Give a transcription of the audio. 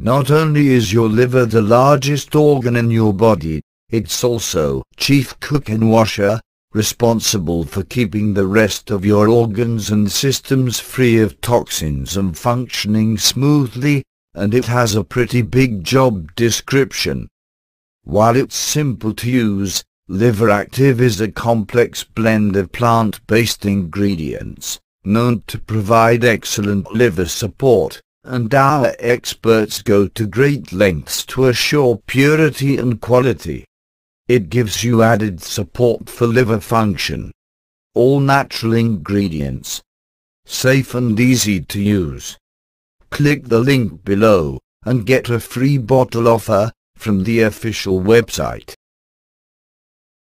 Not only is your liver the largest organ in your body, it's also chief cook and washer, responsible for keeping the rest of your organs and systems free of toxins and functioning smoothly, and it has a pretty big job description. While it's simple to use, Liver Active is a complex blend of plant-based ingredients, known to provide excellent liver support, and our experts go to great lengths to assure purity and quality. It gives you added support for liver function. All natural ingredients. Safe and easy to use. Click the link below and get a free bottle offer from the official website.